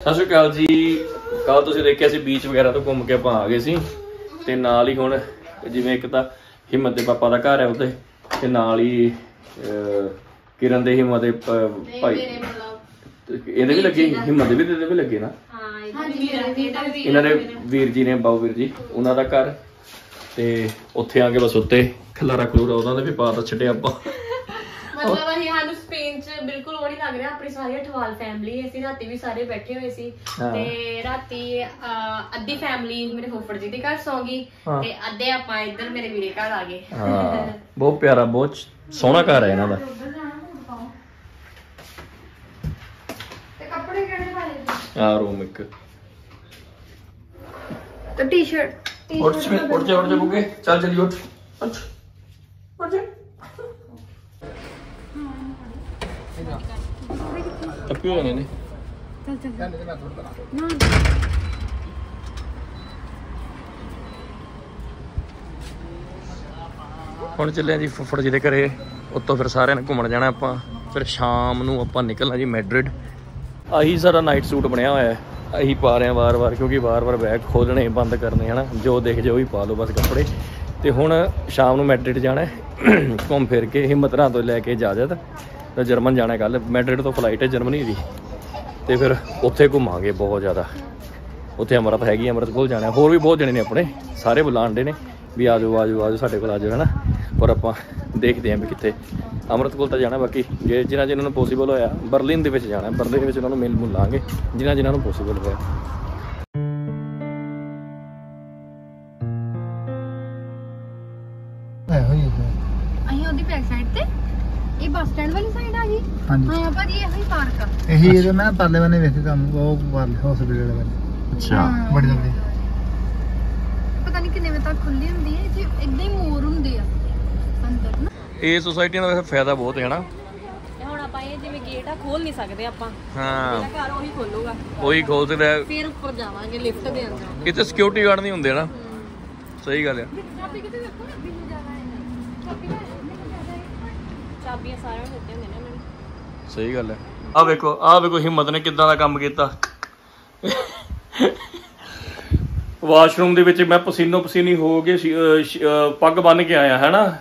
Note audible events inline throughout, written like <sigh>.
ਸਤਿ ਸ਼੍ਰੀ ਅਕਾਲ ਜੀ। ਕੱਲ ਤੁਸੀਂ ਦੇਖਿਆ ਸੀ ਬੀਚ ਵਗੈਰਾ ਤੋਂ ਘੁੰਮ ਕੇ ਆਪਾਂ ਆ ਗਏ ਸੀ। ਤੇ ਨਾਲ ਹੀ ਹੁਣ ਜਿਵੇਂ ਇੱਕ ਤਾਂ ਹਿੰਮਤ ਦੇ ਪਾਪਾ ਦਾ ਘਰ ਹੈ ਉੱਥੇ। ਤੇ ਨਾਲ ਹੀ ਕਿਰਨ ਦੇ ਹਿੰਮਤ ਦੇ ਭਾਈ। ਇਹਦੇ ਵੀ ਲੱਗੇ ਹਿੰਮਤ ਦੇ ਵੀ ਇਹਦੇ ਵੀ ਲੱਗੇ ਨਾ? ਇਹਨਾਂ ਦੇ ਵੀਰ ਜੀ ਨੇ ਬਾਉ ਵੀਰ ਜੀ ਉਹਨਾਂ ਦਾ ਘਰ। ਤੇ ਉੱਥੇ ਆ ਕੇ ਬਸ ਉੱਤੇ ਖਲਾਰਾ ਖਲੂਰਾ ਉਹਨਾਂ ਦੇ ਵੀ ਪਾ ਤਾਂ ਛੱਡਿਆ ਆਪਾਂ। ਮਤਲਬ ਅਸੀਂ ਸਾਨੂੰ ਸਪੇਨ ਚ ਬਿਲਕੁਲ ਉਹ ਨਹੀਂ ਲੱਗ ਰਿਹਾ ਆਪਣੀ ਸਾਰੀ ਅਠਵਾਲ ਫੈਮਿਲੀ ਅਸੀਂ ਰਾਤੀ ਵੀ ਸਾਰੇ ਬੈਠੇ ਹੋਏ ਸੀ। ਤੇ ਰਾਤੀ ਅਹ, ਅੱਧੀ ਫੈਮਿਲੀ ਮੇਰੇ ਫੁੱਫੜ ਜੀ ਦੇ ਘਰ ਸੌਂ ਗਈ ਹਾਂ। ਤੇ ਅੱਧੇ ਆਪਾਂ ਇੱਧਰ ਮੇਰੇ ਵੀਰੇ ਘਰ ਆ ਗਏ। ਹਾਂ ਬਹੁਤ ਪਿਆਰਾ ਬਹੁਤ ਸੋਹਣਾ ਘਰ ਹੈ ਇਹਨਾਂ ਦਾ। ਤੇ ਕੱਪੜੇ ਕਿਹੜੇ ਪਾਏ ਆ ਰੂਮ ਇੱਕ। ਤੇ ਟੀ-ਸ਼ਰਟ ਉੱਠ ਜਾ ਉੱਠ ਜਾ ਬੁੱਗੇ। ਚੱਲ ਜਲਦੀ ਉੱਠ। ਉੱਠ। ਉੱਠ ਜਾ। ਟੱਪੀ ਹੋਣੇ ਨੇ ਹੁਣ ਚੱਲੇ ਹਾਂ ਜੀ ਫੁੱਫੜ ਜੀ ਦੇ ਘਰੇ, ਉੱਤੋਂ ਫਿਰ ਸਾਰਿਆਂ ਨੇ ਘੁੰਮਣ ਜਾਣਾ ਆਪਾਂ। ਫਿਰ ਸ਼ਾਮ ਨੂੰ ਆਪਾਂ ਨਿਕਲਣਾ ਜੀ ਮੈਡਰਿਡ। ਆਹੀ ਸਾਡਾ ਨਾਈਟ ਸੂਟ ਬਣਿਆ ਹੋਇਆ ਹੈ। ਆਹੀ ਪਾ ਰਹੇ ਹਾਂ ਵਾਰ-ਵਾਰ, ਕਿਉਂਕਿ ਵਾਰ-ਵਾਰ ਬੈਗ ਖੋਲਣੇ ਬੰਦ ਕਰਨੇ, ਹਨਾ। ਜੋ ਦੇਖ ਜੇ ਉਹੀ ਪਾ ਲਓ ਬਸ ਕੱਪੜੇ। ਤੇ ਹੁਣ ਸ਼ਾਮ ਨੂੰ ਮੈਡਰਿਡ ਜਾਣਾ ਘੁੰਮ ਫਿਰ ਕੇ ਹਿੰਮਤਰਾਂ ਤੋਂ ਲੈ ਕੇ ਇਜਾਜ਼ਤ। ਤੇ ਜਰਮਨ ਜਾਣਾ ਕੱਲ ਮੈਡਰਿਡ ਤੋਂ ਫਲਾਈਟ ਹੈ ਜਰਮਨੀ ਦੀ। ਤੇ ਫਿਰ ਉੱਥੇ ਘੁੰਮਾਂਗੇ ਬਹੁਤ ਜ਼ਿਆਦਾ। ਉੱਥੇ ਅਮਰਤ ਹੈਗੀ, ਅਮਰਤ ਕੋਲ ਜਾਣਾ। ਹੋਰ ਵੀ ਬਹੁਤ ਜਣੇ ਨੇ ਆਪਣੇ। ਸਾਰੇ ਬੁਲਾਉਂਦੇ ਨੇ ਵੀ ਆਜੋ ਆਜੋ ਆਜੋ ਸਾਡੇ ਕੋਲ ਆਜੋ ਹਨਾ ਪਰ ਆਪਾਂ ਦੇਖਦੇ ਆਂ ਵੀ ਕਿੱਥੇ। ਅਮਰਤ ਕੋਲ ਤਾਂ ਜਾਣਾ ਬਾਕੀ। ਜੇ ਜਿਨ੍ਹਾਂ ਜਿਨ੍ਹਾਂ ਨੂੰ ਪੋਸੀਬਲ ਹੋਇਆ, ਬਰਲਿਨ ਦੇ ਵਿੱਚ ਜਾਣਾ। ਬਰਲਿਨ ਦੇ ਵਿੱਚ ਉਹਨਾਂ ਨੂੰ ਮਿਲ ਮੁਲ ਲਾਂਗੇ ਜਿਨ੍ਹਾਂ ਜਿਨ੍ਹਾਂ ਨੂੰ ਪੋਸੀਬਲ ਹੋਇਆ। ਇਹ ਬੱਸ ਸਟੈਂਡ ਵਾਲੀ ਸਾਈਡ ਆ ਗਈ? ਹਾਂਜੀ। ਹਾਂ ਭਾਜੀ ਇਹੋ ਹੀ ਪਾਰਕ ਆ। ਇਹੀ ਇਹਦੇ ਮੈਂ ਪਰਲੇ ਬੰਨੇ ਵੇਖ ਕੰਮ ਉਹ ਪਰਲੇ ਹਸਪੀਟਲ ਵਾਲੇ ਬੰਨੇ। ਹਾਂ। ਬੜੀ ਜਲਦੀ। ਪਤਾ ਨਹੀਂ ਕਿੰਨੇ ਵਜੇ ਤੱਕ ਖੁੱਲੀ ਹੁੰਦੀ ਹੈ ਜੀ ਇਦਾਂ ਹੀ ਮੋਰ ਹੁੰਦੇ ਆ ਅੰਦਰ ਨਾ। ਇਹ ਸੁਸਾਇਟੀ ਦਾ ਵੈਸੇ ਫਾਇਦਾ ਬਹੁਤ ਹੈ ਹਨਾ? ਤੇ ਹੁਣ ਆਪਾਂ ਇਹ ਜਿਵੇਂ ਗੇਟ ਆ ਖੋਲ ਨਹੀਂ ਸਕਦੇ ਆਪਾਂ। ਹਾਂ। ਜਿਹੜਾ ਘਰ ਉਹੀ ਖੋਲੂਗਾ ਉਹੀ ਖੋਲ ਸਕਦਾ ਹੈ। ਫਿਰ ਉੱਪਰ ਜਾਵਾਂਗੇ ਲਿਫਟ ਦੇ ਅੰਦਰ। ਇੱਥੇ ਸਿਕਿਉਰਿਟੀ ਗਾਰਡ ਨਹੀਂ ਹੁੰਦੇ ਨਾ ਸਹੀ ਗੱਲ ਕਿਤੇ ਵੇਖੋ ਨਾ ਬਿੱਲ ਹੈ। ਹੈ ਚਾਬੀਆਂ ਸਾਰਿਆਂ ਨੂੰ ਦਿੱਤੀਆਂ ਹੁੰਦੀਆਂ ਨੇ ਉਹਨਾਂ ਨੇ। ਸਹੀ ਗੱਲ ਹੈ। ਆ ਵੇਖੋ ਆ ਵੇਖੋ ਹਿੰਮਤ ਨੇ ਕਿੱਦਾਂ ਦਾ ਕੰਮ ਕੀਤਾ। ਵਾਸ਼ਰੂਮ ਦੇ ਵਿੱਚ ਮੈਂ ਪਸੀਨੋ ਪਸੀਨੀ ਹੋ ਕੇ ਸ਼ੀ- ਅਹ ਸ਼- ਅਹ ਪੱਗ ਬੰਨ ਕੇ ਆਇਆ ਹੈ ਨਾ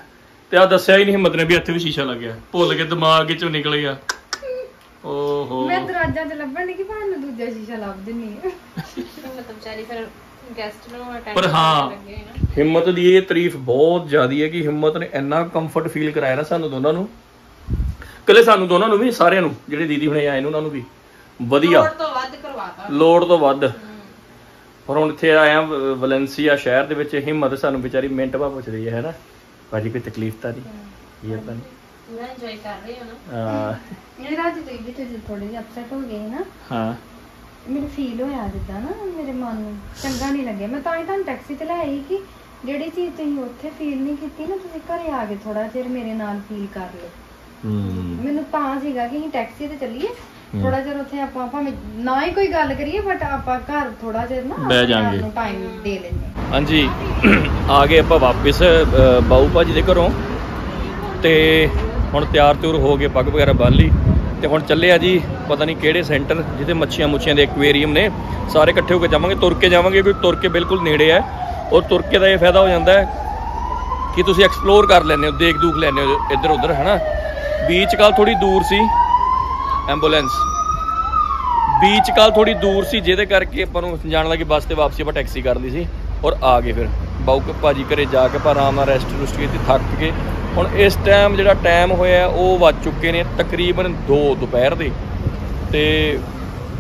ਤੇ ਆ ਦੱਸਿਆ ਹੀ ਨਹੀਂ ਹਿੰਮਤ ਨੇ ਵੀ ਇੱਥੇ ਵੀ ਸ਼ੀਸ਼ਾ ਲੱਗਿਆ। ਭੁੱਲ ਕੇ ਦਿਮਾਗ ਚੋਂ ਨਿਕਲ ਗਿਆ। ਓਹੋ। ਮੈਂ ਦਰਵਾਜ਼ਾ ਤੇ ਲੱਭਣ ਨਹੀਂ ਕਿ ਭਾਣ ਨੂੰ ਦੂਜਾ ਸ਼ੀਸ਼ਾ ਲੱਭ ਦਿੰਨੀ ਆ। ਮਤਲਬ ਵਿਚਾਰੀ ਫਿਰ ਗੈਸਟ ਨੂੰ ਅਟੈਂਡ ਪਰ ਹਾਂ ਹਿੰਮਤ ਦੀ ਇਹ ਤਾਰੀਫ ਬਹੁਤ ਜ਼ਿਆਦੀ ਹੈ ਕਿ ਹਿੰਮਤ ਨੇ ਇੰਨਾ ਕੰਫਰਟ ਫੀਲ ਕਰਾਇਆ ਨਾ ਸਾਨੂੰ ਦੋਨਾਂ ਨੂੰ। ਕੱਲੇ ਸਾਨੂੰ ਦੋਨਾਂ ਨੂੰ ਵੀ ਸਾਰਿਆਂ ਨੂੰ ਜਿਹੜੇ ਦੀਦੀ ਹੁਣੇ ਆਏ ਨੇ ਉਹਨਾਂ ਨੂੰ ਵੀ। ਵਧੀਆ। ਤੋਂ ਵੱਧ ਕਰਵਾਤਾ। ਲੋੜ ਤੋਂ ਵੱਧ। ਪਰ ਹੁਣ ਇੱਥੇ ਆਇਆ ਵੈਲੈਂਸੀਆ ਸ਼ਹਿਰ ਦੇ ਵਿੱਚ ਹਿੰਮਤ ਸਾਨੂੰ ਵਿਚਾਰੀ ਮਿੰਟ ਬਾਅਦ ਪੁੱਛ ਰਹੀ ਹੈ ਹੈਨਾ ਭਾਜੀ ਕੋਈ ਤਕਲੀਫ ਤਾਂ ਨਹੀਂ? ਇਹ ਤਾਂ ਨਹੀਂ? ਪੂਰਾ ਇੰਜੋਏ ਕਰ ਰਹੇ ਹੋ ਨਾ? ਹਾਂ, ਇਹ ਰਾਤ ਤੇ ਵੀ ਤੇ ਥੋੜੇ ਜਿਹਾ ਅਪਸੈਟ ਹੋ ਗਏ ਨਾ। ਹਾਂ। ਮੈਨੂੰ ਫੀਲ ਹੋਇਆ ਜਿੱਦਾਂ ਨਾ ਮੇਰੇ ਮਨ ਨੂੰ ਚੰਗਾ ਨਹੀਂ ਲੱਗਿਆ। ਮੈਂ ਤਾਂ ਹੀ ਤੁਹਾਨੂੰ ਟੈਕਸੀ ਤੇ ਲੈ ਆਈ ਕਿ ਜਿਹੜੀ ਚੀਜ਼ ਤੁਸੀਂ ਉੱਥੇ ਫੀਲ ਨਹੀਂ ਕੀਤੀ ਨਾ ਤੁਸੀਂ ਘਰੇ ਆ ਕੇ ਥੋੜਾ ਚਿਰ ਮੇਰੇ ਨਾਲ ਫੀਲ ਕਰ ਲਓ। ਮੈਨੂੰ ਤਾਂ ਸੀਗਾ ਕਿ ਅਸੀਂ ਟੈਕਸੀ ਤੇ ਚੱਲੀਏ। ਥੋੜਾ ਚਿਰ ਉੱਥੇ ਆਪਾਂ ਭਾਵੇਂ ਨਾ ਹੀ ਕੋਈ ਗੱਲ ਕਰੀਏ ਬਟ ਆਪਾਂ ਘਰ ਥੋੜਾ ਚਿਰ ਨਾ ਬਹਿ ਜਾਾਂਗੇ। ਟਾਈਮ ਦੇ ਲੈਂਦੇ ਹਾਂਜੀ। ਆ ਗਏ ਆਪਾਂ ਵਾਪਿਸ ਬਾਊ ਭਾਜੀ ਦੇ ਘਰੋਂ। ਤੇ ਹੁਣ ਤਿਆਰ ਤਿਉਰ ਹੋ ਗਏ ਪੱਗ ਵਗੈਰਾ ਬੰਨ ਲਈ। ਤੇ ਹੁਣ ਚੱਲੇ ਆ ਜੀ ਪਤਾ ਨਹੀਂ ਕਿਹੜੇ ਸੈਂਟਰ ਜਿੱਥੇ ਮੱਛੀਆਂ ਮੁੱਛੀਆਂ ਦੇ ਐਕਵੇਰੀਅਮ ਨੇ। ਸਾਰੇ ਇਕੱਠੇ ਹੋ ਕੇ ਜਾਵਾਂਗੇ ਤੁਰ ਕੇ ਜਾਵਾਂਗੇ ਕਿਉਂਕਿ ਤੁਰ ਕੇ ਬਿਲਕੁਲ ਨੇੜੇ ਹੈ। ਔਰ ਤੁਰ ਕੇ ਦਾ ਇਹ ਫਾਇਦਾ ਹੋ ਜਾਂਦਾ ਹੈ ਕਿ ਤੁਸੀਂ ਐਕਸਪਲੋਰ ਕਰ ਲੈਂਦੇ ਹੋ ਦੇਖ ਦੂਖ ਲੈਂਦੇ ਹੋ ਇੱਧਰ ਉੱਧਰ ਹਨਾ? ਬੀਚ ਕੱਲ ਥੋੜੀ ਦੂਰ ਸੀ। ਐਂਬੂਲੈਂਸ। ਬੀਚ ਕਾਲ ਥੋੜੀ ਦੂਰ ਸੀ, ਜਿਹਦੇ ਕਰਕੇ ਆਪਾਂ ਨੂੰ ਜਾਣ ਲੱਗੇ ਬੱਸ ਤੇ ਵਾਪਸੀ, ਆਪਾਂ ਟੈਕਸੀ ਕਰ ਲਈ ਸੀ ਔਰ ਆ ਗਏ ਫਿਰ। ਬਾਊ ਕੇ ਭਾਜੀ ਘਰੇ ਜਾ ਕੇ ਆਪਾਂ ਆਰਾਮ ਨਾਲ ਰੈਸਟ ਰੁਸਟ ਕੀਤੀ, ਥੱਕ ਕੇ ਹੁਣ ਇਸ ਟਾਈਮ ਜਿਹੜਾ ਟਾਈਮ ਹੋਇਆ, ਉਹ ਵੱਜ ਚੁੱਕੇ ਨੇ ਤਕਰੀਬਨ 2 ਦੁਪਹਿਰ ਦੇ। ਤੇ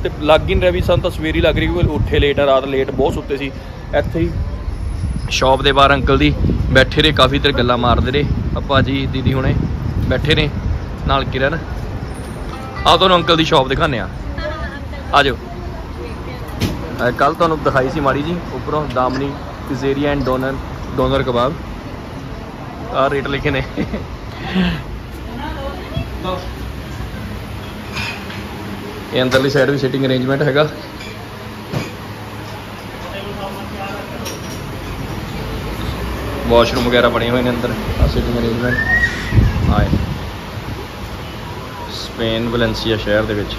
ਤੇ ਲੱਗ ਹੀ ਨਹੀਂ ਰਿਹਾ ਵੀ ਸਾਨੂੰ ਤਾਂ ਸਵੇਰੀ ਲੱਗ ਰਹੀ, ਕਿਉਂਕਿ ਉੱਠੇ ਲੇਟ ਆ, ਰਾਤ ਲੇਟ ਬਹੁਤ ਸੁੱਤੇ ਸੀ। ਇੱਥੇ ਹੀ ਸ਼ਾਪ ਦੇ ਬਾਹਰ ਅੰਕਲ ਦੀ ਬੈਠੇ ਰਹੇ, ਕਾਫੀ ਦੇਰ ਗੱਲਾਂ ਮਾਰਦੇ ਰਹੇ। ਪਾਪਾ ਜੀ, ਦੀਦੀ ਹੁਣੇ ਬੈਠੇ ਨੇ। ਨਾਲ ਕਿਰਨ। ਆ ਤੁਹਾਨੂੰ ਅੰਕਲ ਦੀ ਸ਼ਾਪ ਦਿਖਾਣੇ ਆ ਆ ਜਾਓ ਕੱਲ ਤੁਹਾਨੂੰ ਦਿਖਾਈ ਸੀ ਮਾੜੀ ਜੀ, ਉੱਪਰੋਂ ਦਾਮਨੀ pizzeria and doner doner kebab ਆ ਰੇਟ ਲਿਖੇ ਨੇ। ਇਹ ਅੰਦਰਲੀ ਸਾਈਡ ਵੀ ਸਿਟਿੰਗ ਅਰੇਂਜਮੈਂਟ ਹੈਗਾ। ਵਾਸ਼ਰੂਮ ਵਗੈਰਾ ਬਣੇ ਹੋਏ ਨੇ ਅੰਦਰ। ਆ ਸਿਟਿੰਗ ਅਰੇਂਜਮੈਂਟ ਆਏ ਸਪੇਨ ਵੈਲੈਂਸੀਆ ਸ਼ਹਿਰ ਦੇ ਵਿੱਚ।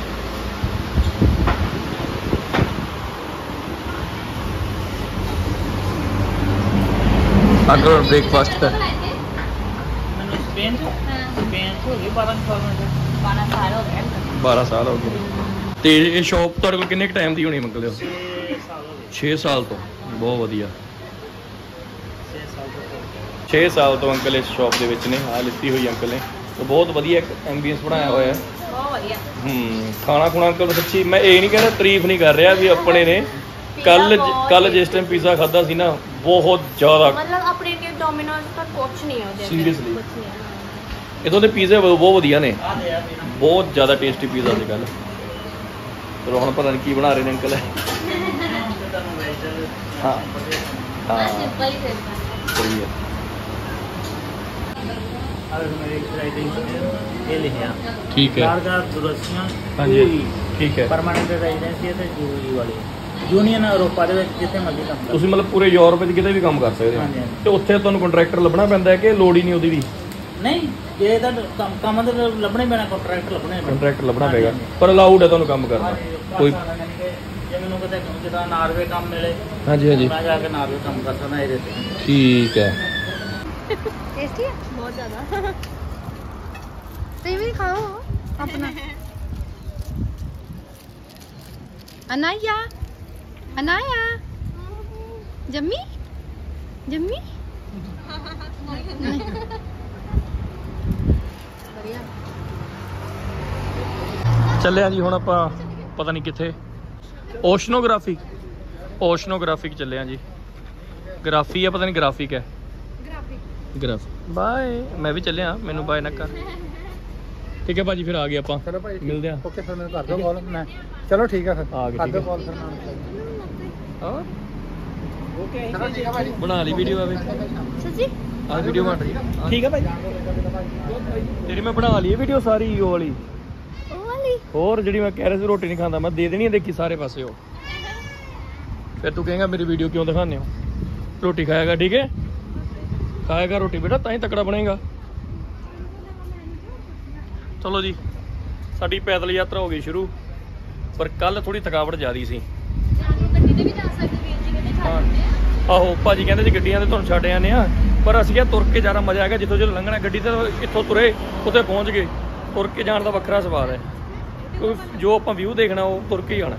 ਅਗਰ ਬ੍ਰੇਕਫਾਸਟ ਕਰ ਮੈਨੂੰ ਸਪੇਨ ਤੋਂ ਸਪੇਨ ਤੋਂ ਇਹ 12 ਸਾਲ ਹੋ ਗਏ 12 ਸਾਲ ਹੋ ਗਏ। 12 ਸਾਲ ਹੋ ਗਏ। ਤੇ ਇਹ ਸ਼ਾਪ ਤੁਹਾਡੇ ਕੋਲ ਕਿੰਨੇ ਕ ਟਾਈਮ ਦੀ ਹੋਣੀ ਮੰਗ ਲਿਓ 6 ਸਾਲ ਹੋ 6 ਸਾਲ ਤੋਂ। ਬਹੁਤ ਵਧੀਆ। 6 ਸਾਲ ਤੋਂ 6 ਸਾਲ ਤੋਂ ਅੰਕਲ ਇਸ ਸ਼ਾਪ ਦੇ ਵਿੱਚ ਨੇ। ਆ ਲਿੱਤੀ ਹੋਈ ਅੰਕਲ ਨੇ। ਤੇ ਬਹੁਤ ਵਧੀਆ ਇੱਕ ਐਂਬੀਐਂਸ ਬਣਾਇਆ ਹੋਇਆ ਹੈ। ਬਹੁਤ ਵਧੀਆ। ਹੂੰ ਖਾਣਾ ਖੁਣਾ ਅੰਕਲ ਸੱਚੀ ਮੈਂ ਇਹ ਨਹੀਂ ਕਹਿੰਦਾ ਤਾਰੀਫ ਨਹੀਂ ਕਰ ਰਿਹਾ ਵੀ ਆਪਣੇ ਨੇ। ਕੱਲ ਕੱਲ ਜਿਸ ਟਾਈਮ ਪੀਜ਼ਾ ਖਾਦਾ ਸੀ ਨਾ ਬਹੁਤ ਜ਼ਿਆਦਾ ਮਤਲਬ ਆਪਣੇ ਇੰਡੀਅਨ ਡੋਮਿਨੋਜ਼ ਦਾ ਕੁਝ ਨਹੀਂ ਹੈ ਨਹੀਂ ਹੈ ਇਥੋਂ ਦੇ ਪੀਜ਼ੇ ਬਹੁਤ ਵਧੀਆ ਨੇ। ਬਹੁਤ ਜ਼ਿਆਦਾ ਟੇਸਟੀ ਪੀਜ਼ਾ ਸੀ ਕੱਲ ਚਲੋ ਹੁਣ ਪਤਾ ਨਹੀਂ ਕੀ ਬਣਾ ਰਹੇ ਨੇ ਅੰਕਲ। <laughs> ਹਾਂ। ਹਾਂ। ਸਹੀ ਹੈ। ਇਹ ਲਿਖਿਆ। ਠੀਕ ਕਾਰਗਰ ਦੁਰਸੀਆਂ ਹਾਂਜੀ। ਠੀਕ ਹੈ। ਪਰਮਾਨੈਂਟ ਰੈਜ਼ੀਡੈਂਸੀ ਤੇ ਜੂਰੀ ਵਾਲੀ। ਯੂਨੀਅਨ ਅਰੋਪਾ ਦੇ ਵਿੱਚ ਜਿੱਥੇ ਮਰਜ਼ੀ ਕੰਮ ਕਰ। ਤੁਸੀਂ ਮਤਲਬ ਪੂਰੇ ਯੂਰਪ ਵਿੱਚ ਕਿਤੇ ਵੀ ਕੰਮ ਕਰ ਸਕਦੇ ਹੋ। ਤੇ ਉੱਥੇ ਤੁਹਾਨੂੰ ਕੰਟਰੈਕਟਰ ਲੱਭਣਾ ਪੈਂਦਾ ਹੈ ਕਿ ਲੋੜ ਹੀ ਨਹੀਂ ਉਹਦੀ ਵੀ? ਨਹੀਂ ਇਹ ਤਾਂ ਕੰਮ ਕੰਮ ਦੇ ਲੱਭਣੇ ਪੈਣਾ ਕੰਟਰੈਕਟ ਲੱਭਣੇ ਪੈਣਾ। ਕੰਟਰੈਕਟਰ ਲੱਭਣਾ ਪਏਗਾ। ਪਰ ਅਲਾਉਡ ਹੈ ਤੁਹਾਨੂੰ ਕੰਮ ਕਰਨਾ। ਕੋਈ ਜੇ ਮੈਨੂੰ ਕਿਤੇ ਜਿੱਦਾਂ ਨਾਰਵੇ ਕੰਮ ਮਿਲੇ ਹਾਂਜੀ ਹਾਂਜੀ। ਮੈਂ ਜਾ ਕੇ ਨਾਰਵੇ ਕੰਮ ਕਰ ਸਕਦਾ ਇਹਦੇ ਤੇ। ਠੀਕ ਹੈ। ਟੇਸਟੀ ਹੈ? ਬਹੁਤ ਜ਼ਿਆਦਾ ਤੇ ਵੀ ਖਾਓ ਆਪਣਾ ਅਨਾਇਆ ਅਨਾਇਆ ਜੰਮੀ ਜੰਮੀ ਚੱਲਿਆ ਜੀ ਹੁਣ ਆਪਾਂ ਪਤਾ ਨਹੀਂ ਕਿੱਥੇ ਓਸ਼ਨੋਗ੍ਰਾਫੀ ਓਸ਼ਨੋਗ੍ਰਾਫਿਕ ਚੱਲਿਆ ਜੀ ਗ੍ਰਾਫੀ ਹੈ ਪਤਾ ਨਹੀਂ ਗ੍ਰਾਫਿਕ ਹੈ ਗ੍ਰਾਫ ਬਾਏ ਮੈਂ ਵੀ ਚੱਲਿਆ ਮੈਨੂੰ ਬਾਏ ਨਾ ਕਰ। ਠੀਕ ਹੈ ਭਾਜੀ ਫਿਰ ਆ ਗਏ ਆਪਾਂ। ਚਲੋ ਭਾਈ ਮਿਲਦੇ ਆ ਓਕੇ ਫਿਰ ਮੈਨੂੰ ਕਰ ਦਿਓ ਕਾਲ ਮੈਂ ਚਲੋ ਠੀਕ ਆ ਫਿਰ। ਆ ਗਏ, ਕਰ ਠੀਕ। ਕਾਲ ਫਿਰ ਹਾਂ ਓਕੇ। ਚਲੋ ਠੀਕ ਆ ਭਾਈ। ਬਣਾ ਲਈ ਵੀਡੀਓ ਆਵੇ। ਸੱਚੀ? ਆ ਵੀਡੀਓ ਬਣ ਰਹੀ ਹੈ। ਠੀਕ ਹੈ ਭਾਈ। ਤੇਰੀ ਮੈਂ ਬਣਾ ਲਈ ਵੀਡੀਓ ਸਾਰੀ ਉਹ ਵਾਲੀ। ਉਹ ਵਾਲੀ? ਹੋਰ ਜਿਹੜੀ ਮੈਂ ਕਹਿ ਰਿਹਾ ਸੀ ਰੋਟੀ ਨਹੀਂ ਖਾਂਦਾ ਮੈਂ ਦੇ ਦੇਣੀ ਹੈ ਦੇਖੀ ਸਾਰੇ ਪਾਸੇ ਉਹ। ਫਿਰ ਤੂੰ ਕਹੇਗਾ ਮੇਰੀ ਵੀਡੀਓ ਕਿਉਂ ਦਿਖਾਉਂਦੇ ਹੋ? ਰੋਟੀ ਖਾਏਗਾ ਠੀਕ ਹੈ? ਖਾਏਗਾ ਰੋਟੀ ਬੇਟਾ, ਤਾਂ ਹੀ ਤਕੜਾ ਬਣੇਗਾ। ਚਲੋ ਜੀ, ਸਾਡੀ ਪੈਦਲ ਯਾਤਰਾ ਹੋ ਗਈ ਸ਼ੁਰੂ, ਪਰ ਕੱਲ ਥੋੜੀ ਥਕਾਵਟ ਜ਼ਿਆਦੀ ਸੀ। ਆਹੋ, ਭਾਜੀ ਕਹਿੰਦੇ ਜੀ ਗੱਡੀਆਂ ਤੇ ਤੁਹਾਨੂੰ ਛੱਡ ਆਨੇ ਆ ਪਰ ਅਸੀਂ ਆ ਤੁਰ ਕੇ ਜਾਣਾ ਮਜ਼ਾ ਆਏਗਾ, ਜਿੱਥੋਂ ਜਦੋਂ ਲੰਘਣਾ ਗੱਡੀ ਤੇ ਇੱਥੋਂ ਤੁਰੇ, ਉੱਥੇ ਪਹੁੰਚ ਗਏ। ਤੁਰ ਕੇ ਜਾਣ ਦਾ ਵੱਖਰਾ ਸਵਾਦ ਹੈ। ਕਿਉਂਕਿ ਜੋ ਆਪਾਂ ਵਿਊ ਦੇਖਣਾ, ਉਹ ਤੁਰ ਕੇ ਹੀ ਜਾਣਾ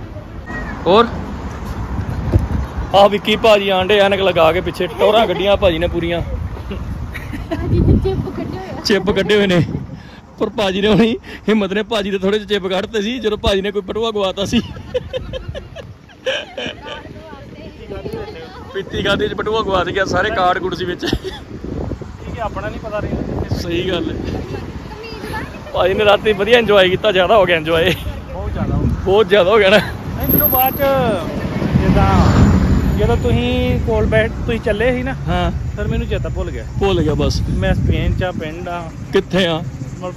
ਹੋਰ? ਆਹ ਵਿੱਕੀ ਭਾਜੀ ਆਂਡੇ ਐਨਕ ਲਗਾ ਕੇ ਪਿੱਛੇ, ਟੋਰਾਂ ਗੱਡੀਆਂ ਭਾਜੀ ਨੇ ਪੂਰੀਆਂ। ਚਿੱਪ ਕੱਢੇ ਹੋਏ ਨੇ। ਪਰ ਭਾਜੀ ਨੇ ਹੁਣੀ ਹਿੰਮਤ ਨੇ ਭਾਜੀ ਦੇ ਥੋੜੇ ਜਿਹੇ ਚਿੱਪ ਕੱਢਤੇ ਸੀ ਜਦੋਂ ਭਾਜੀ ਨੇ ਕੋਈ ਪਟੂਆ ਗਵਾਤਾ ਸੀ। ਪਿੱਤੀ ਖਾਦੇ ਚ ਪਟੂਆ ਗਵਾ ਗਿਆ ਸਾਰੇ ਕਾਰਡ ਕੁਰਸੀ ਵਿੱਚ। ਠੀਕ ਹੈ ਆਪਣਾ ਨਹੀਂ ਪਤਾ ਰਿਹਾ। ਸਹੀ ਗੱਲ ਹੈ। ਭਾਜੀ ਨੇ ਰਾਤੀ ਵਧੀਆ ਇੰਜੋਏ ਕੀਤਾ ਜ਼ਿਆਦਾ ਹੋ ਗਿਆ ਇੰਜੋਏ ਬਹੁਤ ਜ਼ਿਆਦਾ ਬਹੁਤ ਜ਼ਿਆਦਾ ਹੋ ਗਿਆ ਨਾ। ਨਹੀਂ ਬਾਅਦ ਚ ਜਿੱਦਾਂ ਜਦੋਂ ਤੁਸੀਂ ਕੋਲ ਬੈਠ ਤੁਸੀਂ ਚੱਲੇ ਸੀ ਨਾ ਹਾਂ। ਫਿਰ ਮੈਨੂੰ ਚੇਤਾ ਭੁੱਲ ਗਿਆ। ਭੁੱਲ ਗਿਆ ਬਸ। ਮੈਂ ਸਪੇਨ ਚ ਆ, ਪਿੰਡ ਆ। ਕਿੱਥੇ ਆ?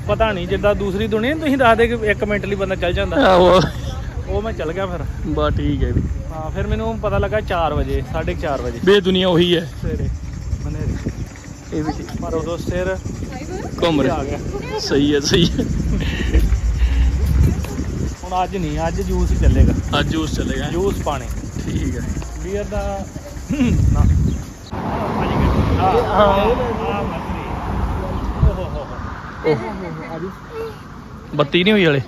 ਪਤਾ ਨਹੀਂ ਜਿੱਦਾਂ ਦੂਸਰੀ ਦੁਨੀਆ ਤੁਸੀਂ ਦੱਸਦੇ ਕਿ ਇੱਕ ਮਿੰਟ ਲਈ ਬੰਦਾ ਚੱਲ ਜਾਂਦਾ। ਆਹੋ। ਉਹ ਮੈਂ ਚੱਲ ਗਿਆ ਫਿਰ। ਬਾ ਠੀਕ ਹੈ ਵੀ। ਹਾਂ ਫਿਰ ਮੈਨੂੰ ਪਤਾ ਲੱਗਾ 4 ਵਜੇ 4:30 ਵਜੇ। ਬੇ ਦੁਨੀਆ ਉਹੀ ਹੈ। ਸਵੇਰੇ ਹਨੇਰੀ ਇਹ ਵੀ ਪਰ ਉਦੋਂ ਸਿਰ ਘੁੰਮ ਆ ਰਿਹਾ। ਗਿਆ। ਸਹੀ ਹੈ ਸਹੀ ਹੈ। ਹੁਣ ਅੱਜ ਨਹੀਂ ਅੱਜ ਜੂਸ ਹੀ ਚੱਲੇਗਾ। ਅੱਜ ਜੂਸ ਚੱਲੇਗਾ। ਜੂਸ ਪਾਣੀ। ਠੀਕ ਹੈ। ਬੀਅਰ ਦਾ ਨਾ ਹਾਂ ਬੱਤੀ ਨਹੀਂ ਹੋਈ ਹਲੇ।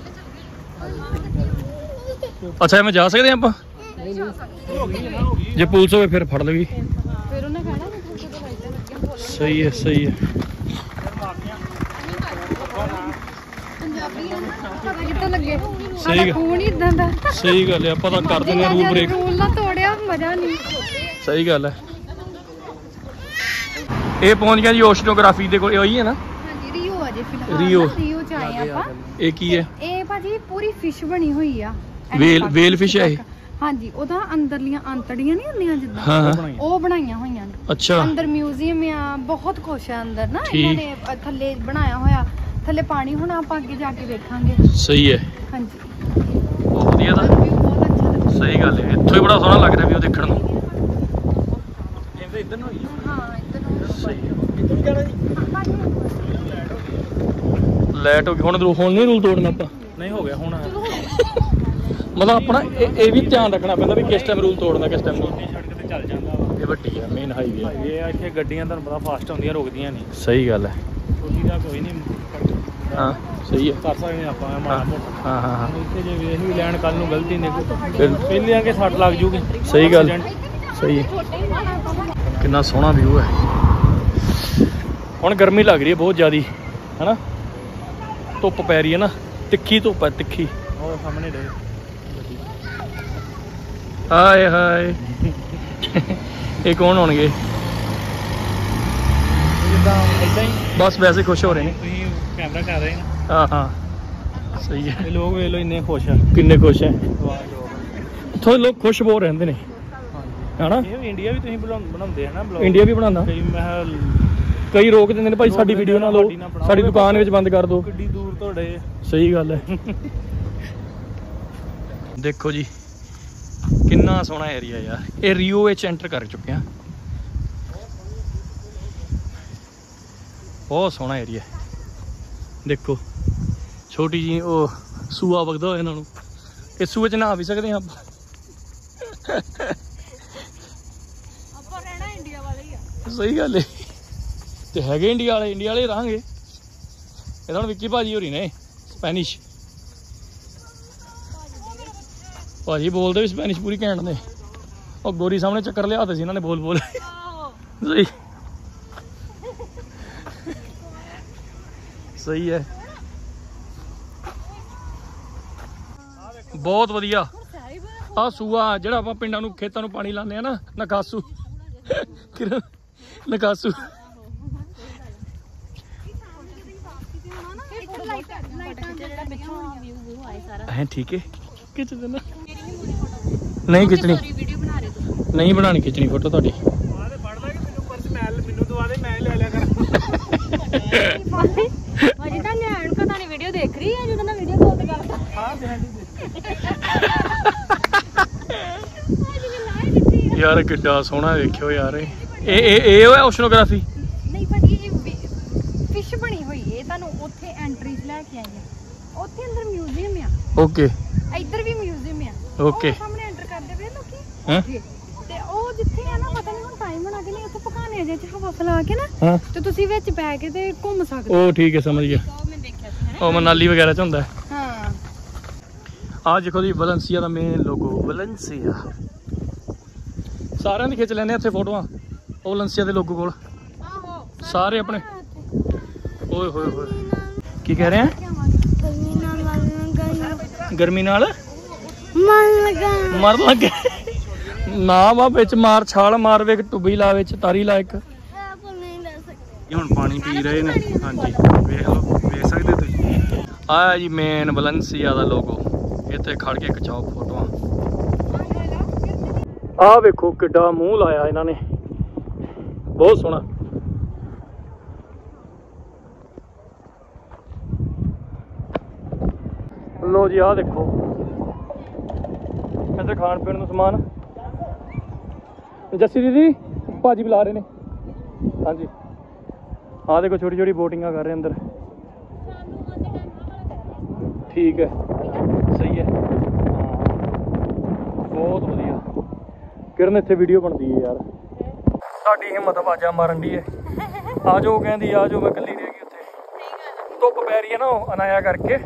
ਅੱਛਾ ਮੈਂ ਜਾ ਸਕਦੇ ਆਪਾਂ? ਜੇ ਪੁਲਿਸ ਹੋਵੇ, ਫਿਰ ਫੜ ਲਵੀ। ਫਿਰ ਉਹਨੇ ਕਹਿਣਾ ਸਹੀ ਹੈ ਸਹੀ ਹੈ। ਆ ਸਹੀ ਗੱਲ। ਹੈ, ਆਪਾਂ ਤਾਂ ਕਰ ਦਿੰਦੇ ਰੂਲ ਬ੍ਰੇਕ। ਮਜ਼ਾ ਨਹੀਂ। ਸਹੀ ਗੱਲ ਹੈ। ਇਹ ਪਹੁੰਚ ਗਿਆ ਜੀ ਓਸ਼ਨੋਗ੍ਰਾਫੀ ਦੇ ਕੋਲ ਉਹੀ ਹੈ ਨਾ? ਹਾਂਜੀ ਰੀਓ ਅਜੇ ਫਿਲਹਾਲ। ਰੀਓ। ਰੀਓ ਚ ਆਏ ਆਪਾਂ। ਇਹ ਕੀ ਹੈ? ਇਹ ਭਾਜੀ ਪੂਰੀ ਫਿਸ਼ ਬਣੀ ਹੋਈ ਆ। ਐਵੇਂ ਵੇਲ- ਪੱਕ- ਵੇਲ fish ਹੈ ਇਹ? ਹਾਂਜੀ ਉਹਦਾ ਅੰਦਰਲੀਆਂ ਅੰਤੜੀਆਂ ਨਹੀਂ ਹੁੰਦੀਆਂ ਜਿੱਦਾਂ? ਉਹ ਬਣਾਈਆਂ। ਹੋਈਆਂ ਨੇ। ਅੱਛਾ। ਅੰਦਰ ਮਿਊਜ਼ੀਅਮ ਆ ਬਹੁਤ ਕੁਛ ਆ ਅੰਦਰ ਨਾ। ਇਹਨਾਂ ਨੇ ਥੱਲੇ ਬਣਾਇਆ ਹੋਇਆ। ਥੱਲੇ ਪਾਣੀ ਹੁਣ ਆਪਾਂ ਅੱਗੇ ਜਾ ਕੇ ਵੇਖਾਂਗੇ। ਸਹੀ ਹੈ। ਹਾਂਜੀ। ਬਹੁਤ ਵਧੀਆ ਦਾ ਵਿਊ ਬਹੁਤ ਅੱਛਾ ਲੱਗਦਾ ਸਹੀ ਗੱਲ ਹੈ। ਇੱਥੋਂ ਹੀ ਬੜਾ ਸੋਹਣਾ ਲੱਗ ਰਿਹਾ ਵੀ ਉਹ ਦੇਖਣ ਨੂੰ। ਇਹ ਇਧਰ ਨੂੰ ਹਾਂ ਇੱਧਰ ਨੂੰ ਸਹੀ ਇੱਧਰ ਜਾਣਾ ਜੀ? ਲੈਟ ਹੋ ਗਈ। ਹੁਣ ਹੁਣ ਨਹੀਂ ਰੂਲ ਤੋੜਨਾ ਆਪਾਂ। ਨਹੀਂ ਹੋ ਗਿਆ। ਹੁਣ ਮਤਲਬ ਆਪਣਾ ਇਹ ਇਹ ਵੀ ਧਿਆਨ ਰੱਖਣਾ ਪੈਂਦਾ ਵੀ ਕਿਸ ਟਾਈਮ ਰੂਲ ਤੋੜਨਾ ਕਿਸ ਟਾਈਮ ਨਹੀਂ। ਛੱਡ ਕੇ ਤੇ ਚੱਲ ਜਾਂਦਾ ਵਾ। ਇਹ ਵੱਡੀ ਆ ਮੇਨ ਹਾਈਵੇ ਆ। ਇੱਥੇ ਗੱਡੀਆਂ ਤੁਹਾਨੂੰ ਪਤਾ ਫਾਸਟ ਆਉਂਦੀਆਂ ਰੁਕਦੀਆਂ ਨਹੀਂ। ਸਹੀ ਗੱਲ ਹੈ। ਦਾ ਕੋਈ ਨਹੀਂ ਹਾਂ ਸਹੀ ਹੈ। ਕਰ ਸਕਦੇ ਆਪਾਂ ਇਹ ਮਾੜਾ ਹਾਂ ਮੋਟਾ। ਹਾਂ ਹਾਂ ਹਾਂ। ਇੱਥੇ ਜੇ ਵੇਖ ਵੀ ਲੈਣ ਕੱਲ ਨੂੰ ਗਲਤੀ ਨੇ ਫਿਰ- ਪਹਿਲੇ ਆ ਕੇ ਸੱਟ ਲੱਗ ਜੂਗੀ। ਸਹੀ ਗੱਲ। Accident। ਸਹੀ। ਹੈ ਕਿੰਨਾ ਸੋਹਣਾ ਵਿਊ ਹੈ। ਹੁਣ ਗਰਮੀ ਲੱਗ ਰਹੀ ਹੈ ਬਹੁਤ ਜ਼ਿਆਦੀ ਹੈਨਾ? ਧੁੱਪ ਪੈ ਰਹੀ ਹੈ ਨਾ ਤਿੱਖੀ ਧੁੱਪ ਹੈ ਤਿੱਖੀ। ਉਹ ਸਾਹਮਣੇ ਡੇ ਹਾਏ ਹਾਏ। ਇਹ ਕੌਣ ਹੋਣਗੇ ਜਿੱਦਾਂ ਇਦਾਂ ਹੀ। ਬਸ ਵੈਸੇ ਖੁਸ਼ ਹੋ ਰਹੇ ਨੇ। ਤੁਸੀਂ ਕੈਮਰਾ ਕਰ ਰਹੇ ਨਾ ਹਾਂ ਹਾਂ। ਸਹੀ ਹੈ। ਇਹ ਲੋਕ ਵੇਖ ਲੋ ਇੰਨੇ ਖੁਸ਼ ਆ। ਕਿੰਨੇ ਖੁਸ਼ ਹੈ। ਵਾਹ ਲੋਕ ਖੁਸ਼ ਬਹੁਤ ਰਹਿੰਦੇ ਨੇ। ਇਹ ਵੀ ਇੰਡੀਆ ਵੀ ਤੁਸੀਂ ਬਣਾ- ਬਣਾਉਂਦੇ ਆ ਨਾ ਬਲੌਗ ਇੰਡੀਆ ਵੀ ਬਣਾਉਂਦਾ। ਕਈ ਮੈਂ ਕਈ ਰੋਕ ਦਿੰਦੇ ਨੇ ਭਾਈ ਸਾਡੀ ਵੀਡੀਓ ਨਾ ਲਓ। ਸਾਡੀ ਦੁਕਾਨ ਵਿੱਚ ਬੰਦ ਕਰ ਦਿਓ। ਕਿੱਡੀ ਦੂਰ ਤੁਹਾਡੇ। ਸਹੀ ਗੱਲ ਹੈ। ਦੇਖੋ ਜੀ ਕਿੰਨਾ ਸੋਹਣਾ ਏਰੀਆ ਯਾਰ। ਇਹ ਰੀਓ ਵਿੱਚ ਐਂਟਰ ਕਰ ਚੁੱਕੇ ਆ। ਬਹੁਤ ਸੋਹਣਾ ਏਰੀਆ ਦੇਖੋ ਛੋਟੀ ਜੀ ਉਹ ਸੂਆ ਵਗਦਾ ਹੋਇਆ ਇਹਨਾਂ ਨੂੰ। ਇਸ ਸੂਏ ਚ ਨਹਾ ਵੀ ਸਕਦੇ ਹਾਂ ਆਪਾਂ। ਆਪਾਂ ਰਹਿਣਾ ਇੰਡੀਆ ਵਾਲੇ ਹੀ ਆ। ਸਹੀ ਗੱਲ ਏ। ਤੇ ਹੈਗੇ ਇੰਡੀਆ ਵਾਲੇ ਇੰਡੀਆ ਵਾਲੇ ਰਹਾਂਗੇ। ਇਹਦਾ ਹੁਣ ਵਿੱਕੀ ਭਾਜੀ ਹੋਰੀ ਨੇ ਸਪੈਨਿਸ਼। ਭਾਜੀ ਬੋਲਦੇ ਵੀ ਸਪੈਨਿਸ਼ ਪੂਰੀ ਘੈਂਟ ਨੇ। ਉਹ ਗੋਰੀ ਸਾਹਮਣੇ ਚੱਕਰ ਲਿਆਤੇ ਸੀ ਇਹਨਾਂ ਨੇ ਬੋਲ ਬੋਲ ਸਹੀ। ਸਹੀ ਹੈ। ਬਹੁਤ ਵਧੀਆ। ਆ ਸੂਆ ਜਿਹੜਾ ਆਪਾਂ ਪਿੰਡਾਂ ਨੂੰ ਖੇਤਾਂ ਨੂੰ ਪਾਣੀ ਲਾਉਂਦੇ ਆ ਨਾ ਨਕਾਸੂ। ਕਿਰਨ ਨਕਾਸੂ। ਹੈ ਠੀਕ ਹੈ ਖਿੱਚ ਦੇਣਾ। ਨਹੀਂ ਖਿੱਚਣੀ। ਨਹੀਂ ਬਣਾਣੀ ਖਿੱਚਣੀ ਫੋਟੋ ਤੁਹਾਡੀ। ਆਦੇ ਪੜ ਲਾਂਗੇ ਮੈਨੂੰ ਪਰਸ ਮੈਂ ਮੈਨੂੰ ਦਵਾ ਦੇ ਮੈਂ ਲੈ ਲਿਆ ਕਰ। <laughs> ਹੈ ਵੀਡੀਓ ਕਾਲ ਤੇ ਹਾਂ ਦੇ ਯਾਰ ਕਿੱਡਾ ਸੋਹਣਾ ਵੇਖਿਓ ਯਾਰ ਇਹ। ਇਹ ਇਹ ਹੋਇਆ ਓਸ਼ਨੋਗ੍ਰਾਫੀ ਨਹੀਂ ਭਾਜੀ ਇਹ ਫਿਸ਼ ਬਣੀ ਹੋਈ ਹੈ। ਤੁਹਾਨੂੰ ਉੱਥੇ ਐਂਟਰੀਜ਼ ਲੈ ਕੇ ਆਈ ਆ। ਉੱਥੇ ਅੰਦਰ ਮਿਊਜ਼ੀਅਮ ਆ। ਓਕੇ ਇੱਧਰ ਵੀ ਮਿਊਜ਼ੀਅਮ ਆ. ਉਹ ਸਾਹਮਣੇ ਐਂਟਰ ਕਰਦੇ ਪਏ ਲੋਕੀ। ਹੈਂ? ਤੇ ਉਹ ਜਿੱਥੇ ਆ ਨਾ ਪਤਾ ਨਹੀਂ ਹੁਣ ਟਾਈਮ ਬਣਾ ਕੇ ਨਹੀਂ ਉੱਥੇ ਪਕਾਨੇ ਜੇ ਚ ਹਵਾ ਫਲਾ ਕੇ ਨਾ ਹਾਂ। ਤੇ ਤੁਸੀਂ ਵਿੱਚ ਬੈ ਕੇ ਤੇ ਘੁੰਮ ਸਕਦੇ ਉਹ ਠੀਕ ਹੈ ਸਮਝ ਗਿਆ। ਉਹ ਮਨਾਲੀ ਵਗੈਰਾ ਚ ਹੁੰਦਾ ਹੈ। ਹਾਂ। ਆਹ ਦੇਖੋ ਜੀ ਵਲੈਂਸੀਆ ਦਾ ਮੇਨ ਲੋਗੋ ਵਲੈਂਸੀਆ। ਸਾਰਿਆਂ ਦੀ ਖਿੱਚ ਆ ਇੱਥੇ ਫੋਟੋਆਂ ਉਹ ਵਲੈਂਸੀਆ ਦੇ ਲੋਗੋ ਕੋਲ। ਆਹੋ ਸਾਰੇ ਆਪਣੇ। ਓਏ ਹੋਏ ਹੋਏ। ਕੀ ਕਹਿ ਰਹੇ ਆ? ਗਰਮੀ ਨਾਲ? ਮਨ ਲਗਾ। ਮਰ ਲੱਗੇ ਨਾ ਵਾ ਵਿੱਚ ਮਾਰ ਛਾਲ ਮਾਰ ਵੇਖ ਟੁੱਬੀ ਲਾ ਵਿੱਚ ਤਾਰੀ ਲਾ ਇੱਕ। ਇਹ ਹੁਣ ਪਾਣੀ ਪੀ ਰਹੇ ਨੇ। ਹਾਂਜੀ ਵੇਖ ਲਓ। ਵੇਖ ਜੀ ਮੇਨ ਵਲੈਂਸੀਆ ਦਾ ਲੋਗੋ ਇੱਥੇ ਖੜ ਕੇ ਖਿਚਾਓ ਫੋਟੋਆਂ ਆਹ ਵੇਖੋ ਕਿੱਡਾ ਮੂੰਹ ਲਾਇਆ ਇਹਨਾਂ ਨੇ। ਬਹੁਤ ਸੋਹਣਾ। ਲੋ ਜੀ, ਆਹ ਦੇਖੋ। ਇੱਥੇ ਖਾਣ ਪੀਣ ਨੂੰ ਸਮਾਨ। ਜੱਸੀ ਦੀਦੀ, ਭਾਜੀ ਬੁਲਾ ਰਹੇ ਨੇ। ਹਾਂਜੀ। ਆਹ ਦੇਖੋ ਛੋਟੀ ਛੋਟੀ ਬੋਟਿੰਗਾਂ ਕਰ ਰਹੇ ਅੰਦਰ। ਠੀਕ ਹੈ। ਸਹੀ ਹੈ। ਬਹੁਤ ਵਧੀਆ। ਕਿਰਨ ਇੱਥੇ ਵੀਡੀਓ ਬਣਦੀ ਹੈ ਯਾਰ। ਸਾਡੀ ਹਿੰਮਤ ਆਵਾਜ਼ਾਂ ਮਾਰਨ ਦੀ ਹੈ। ਆ ਜਾਓ ਕਹਿੰਦੀ ਆ ਜਾਓ ਮੈਂ ਇਕੱਲੀ ਰਹਿ ਗਈ ਉੱਥੇ। ਧੁੱਪ ਪੈ ਰਹੀ ਹੈ ਨਾ ਉਹ ਅਨਾਇਆ ਕਰਕੇ।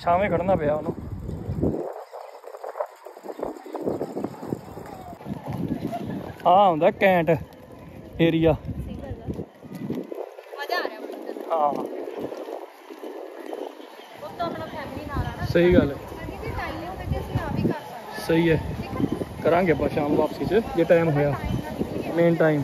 ਛਾਵੇਂ ਖੜਨਾ ਪਿਆ ਉਹਨੂੰ। ਆ ਹੁੰਦਾ ਕੈਂਟ ਏਰੀਆ ਮਜ਼ਾ ਆ ਰਿਹਾ ਹਾਂ ਉਹ ਤਾਂ ਆਪਣਾ ਫੈਮਿਲੀ ਨਾਲ ਆ ਨਾ ਸਹੀ ਗੱਲ ਹੈ। ਜੇ ਟਾਈਮ ਹੋਵੇ ਤੇ ਅਸੀਂ ਆ ਵੀ ਕਰ ਸਕਦੇ। ਸਹੀ ਹੈ। ਕਰਾਂਗੇ ਆਪਾਂ ਸ਼ਾਮ ਵਾਪਸੀ ਚ ਜੇ ਟਾਈਮ ਹੋਇਆ। ਮੇਨ ਟਾਈਮ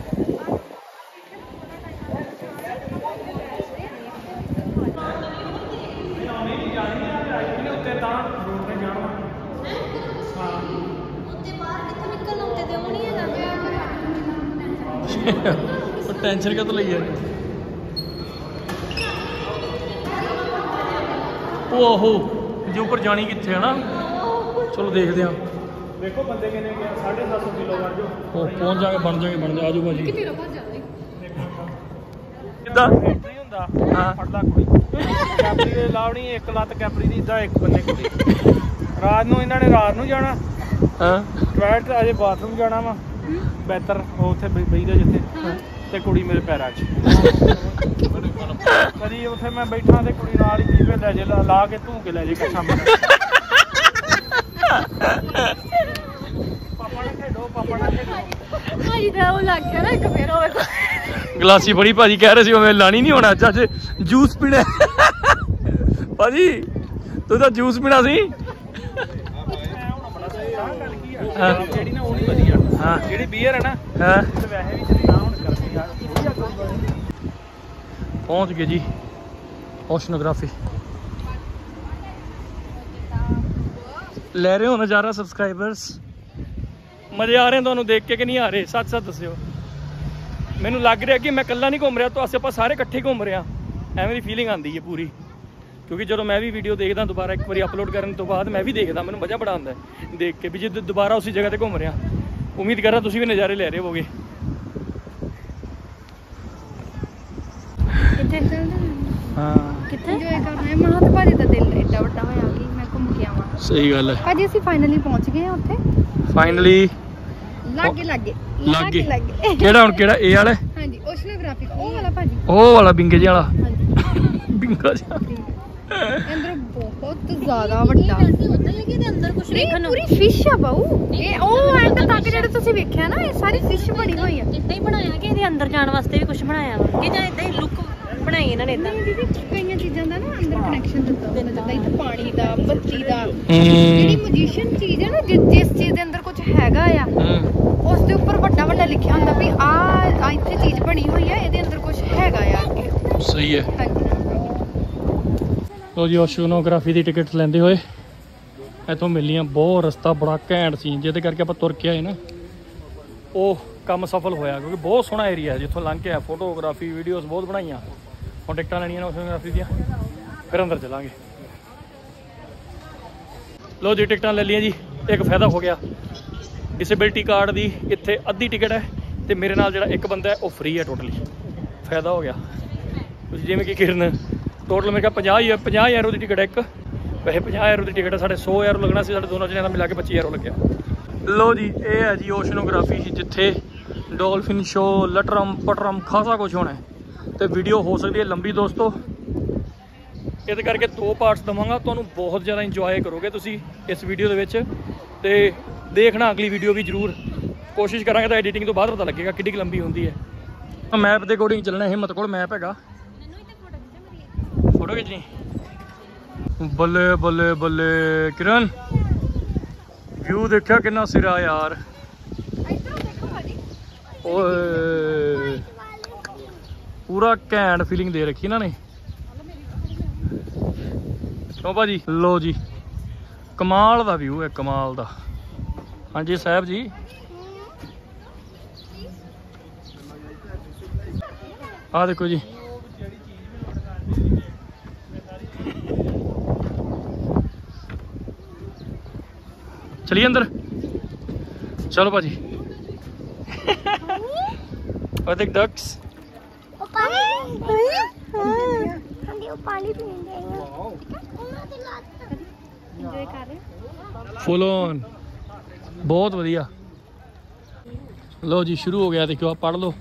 ਉੱਤੇ ਬਾਹਰ ਕਿੱਥੋਂ ਨਿਕਲਣਾ ਉੱਤੇ ਤੇ ਉਹ ਟੈਨਸ਼ਨ ਕਦੋਂ ਲਈ ਹੈ? ਉਹ ਆਹੋ। ਜੇ ਉੱਪਰ ਜਾਣੀ ਕਿੱਥੇ ਹੈ ਨਾ? ਚਲੋ ਦੇਖਦੇ ਹਾਂ। ਦੇਖੋ ਬੰਦੇ ਕਿੰਨੇ ਗਿਆ 750 ਕਿਲੋ ਵੜ ਜੋ ਉਹ ਪਹੁੰਚ ਜਾਗੇ ਬਣ ਜਾਗੇ ਬਣ ਜਾ ਆਜੋ ਭਾਜੀ। ਕਿਤੇ ਰੋਕਾ ਜਾਵੇ ਕਿੱਦਾਂ? ਐਂਟਰੀ ਹੁੰਦਾ। ਹਾਂ। ਫੜ ਲਾ ਕੁੜੀ। ਕੈਪਰੀ ਦੇ ਲਾਉਣੀ ਇੱਕ ਲੱਤ ਕੈਪਰੀ ਦੀ ਇਦਾਂ ਇੱਕ ਬੰਦੇ ਕੁੜੀ। ਰਾਤ ਨੂੰ ਇਹਨਾਂ ਨੇ ਰਾਤ ਨੂੰ ਜਾਣਾ। ਹਾਂ। ਟਵੈਲਟ ਅਜੇ ਬਾਥਰੂਮ ਜਾਣਾ ਵਾ। ਬਿਹਤਰ ਉਹ ਉੱਥੇ ਬਈ- ਬਈਦਾ ਜਿੱਥੇ। ਤੇ ਕੁੜੀ ਮੇਰੇ ਪੈਰਾਂ 'ਚ। ਕਦੀ ਉੱਥੇ ਮੈਂ ਬੈਠਾ ਤੇ ਕੁੜੀ ਨਾਲ ਹੀ ਜੀਵੇ ਲੈ ਜੇ ਲਾ ਕੇ ਧੂ ਕੇ ਲੈ ਜੇ ਕੱਛਾ ਮੇਰੇ ਪਾਪਾ ਨਾਲ ਖੇਡੋ ਪਾਪਾ ਨਾਲ ਖੇਡੋ। ਭਾਜੀ ਦਾ ਉਹ ਲੱਗ ਗਿਆ ਨਾ ਇੱਕ ਫੇਰ ਉਹ ਗਲਾਸੀ ਬੜੀ ਭਾਜੀ ਕਹਿ ਰਹੇ ਸੀ ਉਹ ਲਾਣੀ ਨਹੀਂ ਹੋਣਾ ਅੱਜ ਜੂਸ ਪੀਣਾ। ਭਾਜੀ ਤੂੰ ਤਾਂ ਜੂਸ ਪੀਣਾ ਸੀ? ਹਾਂ। ਜਿਹੜੀ ਨਾ ਉਹ ਨਹੀਂ ਵਧੀਆ। ਹਾਂ। ਜਿਹੜੀ ਬੀਅਰ ਹੈ ਨਾ ਹਾਂ। ਤੇ ਵੈਸੇ ਵੀ ਜਿਹੜੀ ਨਾ ਹੁਣ ਕਰਦੀ ਯਾਰ ਵਧੀਆ ਪਹੁੰਚ ਗਏ ਜੀ ਓਸ਼ਨੋਗ੍ਰਾਫੀ। ਲੈ ਰਹੇ ਹੋ ਨਜ਼ਾਰਾ ਸਬਸਕ੍ਰਾਈਬਰਸ ਮਜ਼ੇ ਆ ਰਹੇ ਤੁਹਾਨੂੰ ਦੇਖ ਕੇ ਕਿ ਨਹੀਂ ਆ ਰਹੇ? ਸੱਚ ਸੱਚ ਦੱਸਿਓ। ਮੈਨੂੰ ਲੱਗ ਰਿਹਾ ਕਿ ਮੈਂ ਇਕੱਲਾ ਨਹੀਂ ਘੁੰਮ ਰਿਹਾ, ਤਾਂ ਅਸੀਂ ਆਪਾਂ ਸਾਰੇ ਇਕੱਠੇ ਘੁੰਮ ਰਹੇ ਹਾਂ। ਐਵੇਂ ਦੀ ਫੀਲਿੰਗ ਆਉਂਦੀ ਹੈ ਪੂਰੀ। ਕਿਉਂਕਿ ਜਦੋਂ ਮੈਂ ਵੀ ਵੀਡੀਓ ਦੇਖਦਾ, ਦੁਬਾਰਾ ਇੱਕ ਵਾਰੀ ਅਪਲੋਡ ਕਰਨ ਤੋਂ ਬਾਅਦ ਮੈਂ ਵੀ ਦੇਖਦਾ, ਮੈਨੂੰ ਮਜ਼ਾ ਬੜਾ ਆਉਂਦਾ ਦੇਖ ਕੇ ਵੀ ਜੇ ਦੁਬਾਰਾ ਉਸੇ ਜਗ੍ਹਾ ਤੇ ਘੁੰਮ ਰਿਹਾ। ਉਮੀਦ ਕਰ ਤੁਸੀਂ ਵੀ ਨਜ਼ਾਰੇ ਲੈ ਰਹੇ ਹੋਵੋਗੇ। ਕਿੱਥੇ ਹਾਂ? ਕਿੱਥੇ? ਇੰਜੋਏ ਕਰ ਰਹੇ ਮਾਂ ਤੇ ਭਾਜੀ ਦਾ ਦਿਲ ਏਡਾ ਵੱਡਾ ਹੋਇਆ ਕਿ ਮੈਂ ਘੁੰਮ ਕੇ ਆਵਾਂ। ਸਹੀ ਗੱਲ ਹੈ। ਭਾਜੀ ਅਸੀਂ ਫਾਈਨਲੀ ਪਹੁੰਚ ਗਏ ਆ ਉੱਥੇ। ਫਾਈਨਲੀ ਲਾਗੇ ਲਾਗੇ। ਲੱਗੇ। ਲਾਗੇ ਕਿਹੜਾ ਹੁਣ ਕਿਹੜਾ? ਇਹ ਵਾਲਾ? ਹੈ? ਹਾਂਜੀ ਓਸ਼ਨੋਗ੍ਰਾਫੀ ਉਹ ਵਾਲਾ ਭਾਜੀ। ਉਹ ਵਾਲਾ ਬਿੰਗੇ ਜਿਹਾ ਵਾਲਾ। ਹਾਂਜੀ। ਬਿੰਗਾ ਜਿਹਾ। ਅੰਦਰ ਬਹੁਤ ਜ਼ਿਆਦਾ ਵੱਡਾ। ਅੰਦਰ ਕੁਝ ਨਹੀਂ ਪੂਰੀ ਫਿਸ਼ ਆ ਬਾਊ। ਇਹ ਉਹ ਐਂਡ ਤੱਕ ਜਿਹੜੇ ਤੁਸੀਂ ਵੇਖਿਆ ਨਾ ਇਹ ਸਾਰੀ ਫਿਸ਼ ਬਣੀ ਹੋਈ ਆ। ਇਦਾਂ ਹੀ ਬਣਾਇਆ ਕਿ ਇਹਦੇ ਅੰਦਰ ਜਾਣ ਵਾਸਤੇ ਵੀ ਕੁਝ ਬਣਾਇਆ ਵਾ? ਕਿ ਜਾਂ ਇਦਾਂ ਹੀ ਲੁੱਕ ਬਣਾਈ ਇਹਨਾਂ ਨੇ ਦੀਦੀ ਕਈਆਂ ਚੀਜ਼ਾਂ ਦਾ ਨਾ ਅੰਦਰ ਕਨੈਕਸ਼ਨ ਦਿੱਤਾ ਹੁੰਦਾ ਜਿੱਦਾਂ ਇੱਥੇ ਪਾਣੀ ਦਾ ਬੱਤੀ ਦਾ। ਜਿਹੜੀ ਹੂੰ ਮੈਜੀਸ਼ੀਅਨ ਚੀਜ਼ ਹੈ ਨਾ ਜਿਸ ਚੀਜ਼ ਦੇ ਅੰਦਰ ਕੁਝ ਹੈਗਾ ਆ ਉਸ ਦੇ ਉੱਪਰ ਵੱਡਾ ਵੱਡਾ ਲਿਖਿਆ ਹੁੰਦਾ ਵੀ ਆ ਆ ਇੱਥੇ ਚੀਜ਼ ਬਣੀ ਹੋਈ ਆ ਇਹਦੇ ਅੰਦਰ ਕੁਝ ਹੈਗਾ ਆ ਸਹੀ ਹੈ। ਹਾਂਜੀ। ਲੋ ਜੀ ਓਸ਼ਨੋਗ੍ਰਾਫੀ ਦੀ ਟਿਕਟ ਲੈਂਦੇ ਹੋਏ ਇੱਥੋਂ ਮਿਲੀਆਂ ਬਹੁਤ ਰਸਤਾ ਬੜਾ ਘੈਂਟ ਸੀ ਜਿਹਦੇ ਕਰਕੇ ਆਪਾਂ ਤੁਰ ਕੇ ਆਏ ਨਾ। ਉਹ ਕੰਮ ਸਫਲ ਹੋਇਆ ਕਿਉਂਕਿ ਬਹੁਤ ਸੋਹਣਾ ਏਰੀਆ ਹੈ ਜਿੱਥੋਂ ਲੰਘ ਕੇ ਆ ਫੋਟੋਗ੍ਰਾਫੀ ਵੀਡੀਓਜ਼ ਬਹੁਤ ਬਣਾਈਆਂ। ਹੁਣ ਟਿਕਟਾਂ ਲੈਣੀਆਂ ਨੇ ਓਸ਼ਨੋਗ੍ਰਾਫੀ ਦੀਆਂ। ਫਿਰ ਅੰਦਰ ਚੱਲਾਂਗੇ। ਲੋ ਜੀ, ਟਿਕਟਾਂ ਲੈ ਲਈਆਂ ਜੀ। ਇੱਕ ਫਾਇਦਾ ਹੋ ਗਿਆ। ਡਿਸੇਬਿਲਟੀ ਕਾਰਡ ਦੀ ਇੱਥੇ ਅੱਧੀ ਟਿਕਟ ਹੈ ਤੇ ਮੇਰੇ ਨਾਲ ਜਿਹੜਾ ਇੱਕ ਬੰਦਾ ਹੈ, ਉਹ ਫ੍ਰੀ ਹੈ ਟੋਟਲੀ ਫਾਇਦਾ ਹੋ ਗਿਆ। ਤੁਸੀਂ ਜਿਵੇਂ ਕਿ ਕਿਰਨ ਟੋਟਲ ਮੇਰੇ ਕੋਲ 50 ਹੀ 50 ਯੂਰੋ ਦੀ ਟਿਕਟ ਹੈ ਇੱਕ। ਵੈਸੇ 50 ਯੂਰੋ ਦੀ ਟਿਕਟ ਹੈ, ਸਾਡੇ 100 ਯੂਰੋ ਲੱਗਣਾ ਸੀ, ਸਾਡੇ ਦੋਨੋਂ ਜਣਿਆਂ ਦਾ ਮਿਲਾ ਕੇ 25 ਯੂਰੋ ਲੱਗਿਆ। ਲੋ ਜੀ, ਇਹ ਹੈ ਜੀ ਓਸ਼ਨੋਗ੍ਰਾਫੀ ਜਿੱਥੇ ਡੋਲਫਿਨ ਸ਼ੋ ਲਟਰਮ ਪਟਰਮ ਖਾਸਾ ਕੁਝ ਹੋਣਾ ਹੈ। ਤੇ ਵੀਡੀਓ ਹੋ ਸਕਦੀ ਹੈ ਲੰਬੀ ਦੋਸਤੋ। ਇਹਦੇ ਕਰਕੇ ਦੋ ਪਾਰਟਸ ਦਵਾਂਗਾ। ਤੁਹਾਨੂੰ ਬਹੁਤ ਜ਼ਿਆਦਾ ਇੰਜੋਏ ਕਰੋਗੇ ਤੁਸੀਂ ਇਸ ਵੀਡੀਓ ਦੇ ਵਿੱਚ। ਤੇ ਦੇਖਣਾ ਅਗਲੀ ਵੀਡੀਓ ਵੀ ਜ਼ਰੂਰ। ਕੋਸ਼ਿਸ਼ ਕਰਾਂਗੇ ਤਾਂ ਐਡੀਟਿੰਗ ਤੋਂ ਬਾਅਦ ਪਤਾ ਲੱਗੇਗਾ ਕਿੰਨੀ ਕੁ ਲੰਬੀ ਹੁੰਦੀ ਹੈ। ਮੈਪ ਦੇ ਅਕੋਰਡਿੰਗ ਚੱਲਣਾ ਹਿੰਮਤ ਕੋਲ ਮੈਪ ਹੈਗਾ। ਫੋਟੋ ਖਿੱਚਣੀ। ਬੱਲੇ ਬੱਲੇ ਬੱਲੇ। ਕਿਰਨ ਵਿਊ ਦੇਖਿਆ ਕਿੰਨਾ ਸਿਰਾ ਯਾਰ। ਓਏ। ਪੂਰਾ ਘੈਂਟ ਫੀਲਿੰਗ ਦੇ ਰੱਖੀ ਇਹਨਾਂ ਨੇ। ਲੋ ਭਾਜੀ? ਲੋ ਜੀ ਕਮਾਲ ਦਾ ਵਿਊ ਹੈ ਕਮਾਲ ਦਾ। ਹਾਂਜੀ ਸਾਹਿਬ ਜੀ। ਆ ਦੇਖੋ ਜੀ। ਚਲਿਏ ਅੰਦਰ। ਚਲੋ ਭਾਜੀ। <laughs> ਉਹ ਦੇਖ ਡਕਸ ਇੰਜੋਏ ਕਰ ਰਹੇ ਫੁੱਲ ਔਨ ਬਹੁਤ ਵਧੀਆ। ਲੋ ਜੀ ਸ਼ੁਰੂ ਹੋ ਗਿਆ ਦੇਖਿਓ ਆ ਪੜ੍ਹ ਲਓ।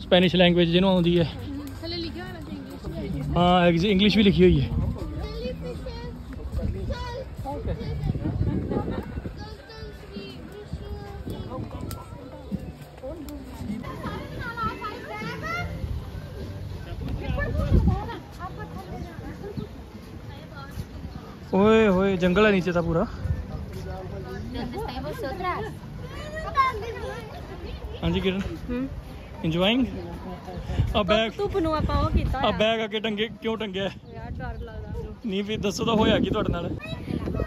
ਸਪੈਨਿਸ਼ ਲੈਂਗੁਏਜ ਜਿਹਨੂੰ ਆਉਂਦੀ ਹੈ। ਥੱਲੇ ਲਿਖਿਆ ਹੋਣਾ ਸੀ ਇੰਗਲਿਸ਼ ਹਾਂ। ਇੰਗਲਿਸ਼ ਵੀ ਲਿਖੀ ਹੋਈ ਹੈ। ਹੈ ਨੀਚੇ ਤਾਂ ਪੂਰਾ ਹਾਂਜੀ ਕਿਰਨ ਹੂੰ ਇੰਜੋਇੰਗ ਆ ਬੈਗ ਧੁੱਪ ਨੂੰ ਆਪਾਂ ਉਹ ਕੀਤਾ ਆ ਬੈਗ ਅੱਗੇ ਟੰਗੇ ਕਿਉਂ ਟੰਗਿਆ? ਯਾਰ ਡਰ ਲੱਗਦਾ ਨਹੀਂ ਵੀ ਦੱਸੋ ਤਾਂ ਹੋਇਆ ਕੀ ਤੁਹਾਡੇ ਨਾਲ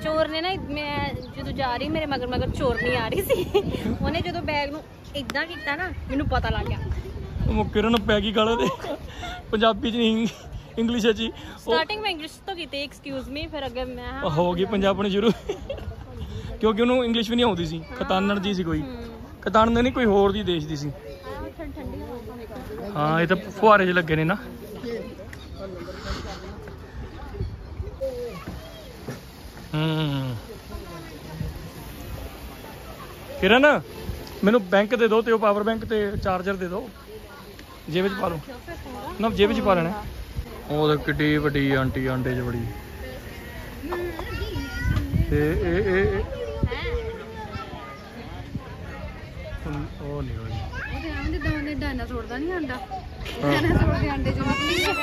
ਚੋਰ ਨੇ ਨਾ ਮੈਂ ਜਦੋਂ ਜਾ ਰਹੀ ਮੇਰੇ ਮਗਰ ਮਗਰ ਚੋਰ ਨਹੀਂ ਆ ਰਹੀ ਸੀ ਉਹਨੇ ਜਦੋਂ ਬੈਗ ਨੂੰ ਇਦਾਂ ਕੀਤਾ ਨਾ ਮੈਨੂੰ ਪਤਾ ਲੱਗ ਗਿਆ ਉਹ ਕਿਰਨ ਪੈ ਗਈ ਗਾਲਾਂ ਦੇ ਪੰਜਾਬੀ ਚ ਨਹੀਂ ਇੰਗਲਿਸ਼ ਹੀ ਉਹ ਸਟਾਰਟਿੰਗ ਮੈਂ ਇੰਗਲਿਸ਼ ਤੋਂ ਕੀਤੀ ਐਕਸਕਿਊਜ਼ ਮੀ ਫਿਰ ਅੱਗੇ ਮੈਂ ਹਾਂ, ਗਈ ਪੰਜਾਬਣੀ ਸ਼ੁਰੂ। ਕਿਉਂਕਿ ਉਹਨੂੰ ਇੰਗਲਿਸ਼ ਵੀ ਨਹੀਂ ਆਉਂਦੀ ਸੀ ਖਤਾਨਣ ਜੀ ਸੀ ਕੋਈ। ਹੂੰ। ਖਤਾਨਣ ਨਹੀਂ ਕੋਈ ਹੋਰ ਦੀ ਦੇਸ਼ ਦੀ ਸੀ। ਹਾਂ ਇਹ ਤਾਂ ਫੁਹਾਰੇ 'ਚ ਲੱਗੇ ਨੇ ਨਾ। ਹੂੰ। ਕਿਰਨ ਮੈਨੂੰ ਬੈਂਕ ਦੇ ਦਿਓ ਤੇ ਉਹ ਪਾਵਰ ਬੈਂਕ ਤੇ ਚਾਰਜਰ ਦੇ ਦਿਓ ਜੇਬ ਵਿੱਚ ਪਾ ਲਓ। ਨਾ ਜੇਬ ਵਿੱਚ ਪਾ ਲੈਣਾ। ਉਹ ਤਾਂ ਕਿੱਡੀ ਵੱਡੀ ਆਂਟੀ ਆਂਡੇ 'ਚ ਬੜੀ। ਤੇ ਇਹ ਇਹ ਉਹ ਨਹੀਂ ਹੋਈ। ਉਹਦੇ ਆਂਡੇ ਦਾ ਉਹਨੇ ਡਾਇਨਾਸੌਰ ਦਾ ਨਹੀਂ ਆਂਡਾ ਡਾਇਨਾਸੌਰ ਦੇ ਆਂਡੇ 'ਚ। ਹਾਥੀ ਦਾ।